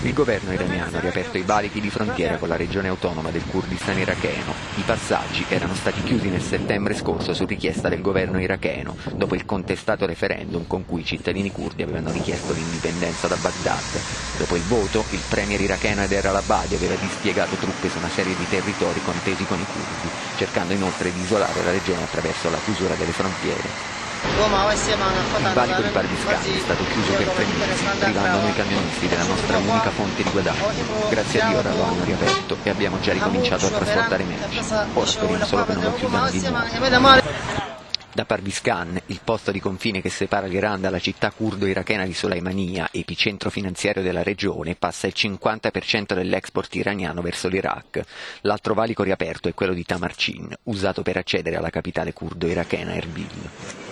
Il governo iraniano ha riaperto i valichi di frontiera con la regione autonoma del Kurdistan iracheno. I passaggi erano stati chiusi nel settembre scorso su richiesta del governo iracheno, dopo il contestato referendum con cui i cittadini curdi avevano richiesto l'indipendenza da Baghdad. Dopo il voto, il premier iracheno Eder al-Abadi aveva dispiegato truppe su una serie di territori contesi con i curdi, cercando inoltre di isolare la regione attraverso la chiusura delle frontiere. Il valico di Bardiscani è stato chiuso per tre mesi, privando noi camionisti della nostra unica fonte di guadagno. Grazie a Dio ora lo hanno riaperto e abbiamo già ricominciato a trasportare merci. Ora speriamo solo che non lo chiudano di nuovo. Da Parviscan, il posto di confine che separa l'Iran dalla città curdo-irachena di Soleimania, epicentro finanziario della regione, passa il 50% dell'export iraniano verso l'Iraq. L'altro valico riaperto è quello di Tamarcin, usato per accedere alla capitale curdo-irachena Erbil.